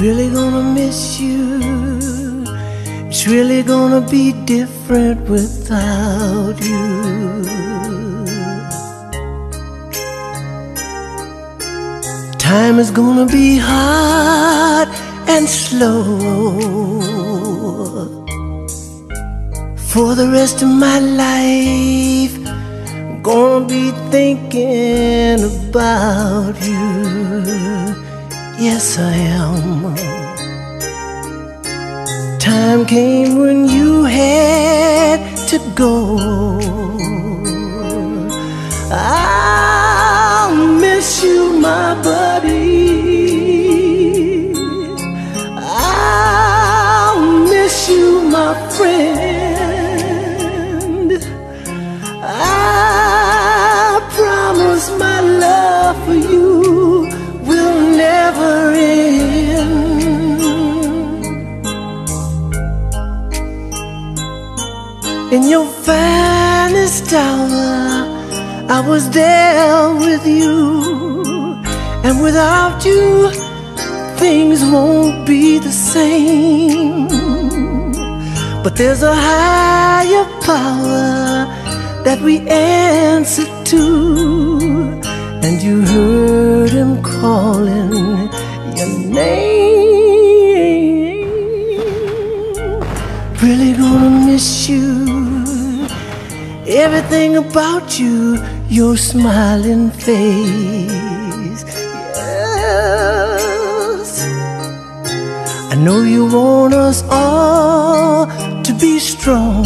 Really gonna miss you. It's really gonna be different without you. Time is gonna be hard and slow for the rest of my life. Gonna be thinking about you. Yes, I am. Time came when you had to go. I'll miss you, my buddy. In your finest hour, I was there with you, and without you, things won't be the same. But there's a higher power that we answer to and you heard him calling your name. Really gonna miss you. Everything about you, your smiling face. Yes, I know you want us all to be strong.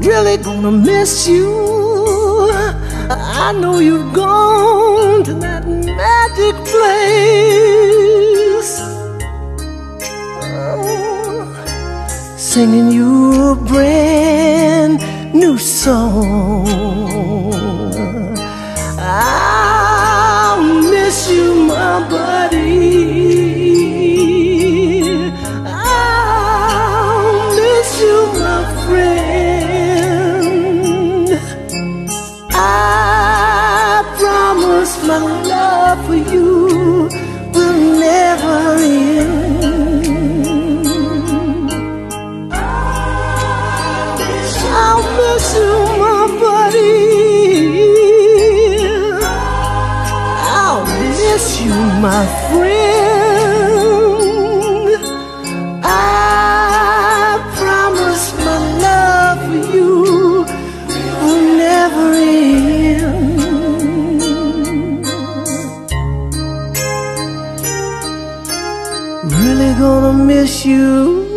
Really gonna miss you. I know you've gone to that magic place Singing you a brand new song my friend. I promise my love for you will never end. Really gonna miss you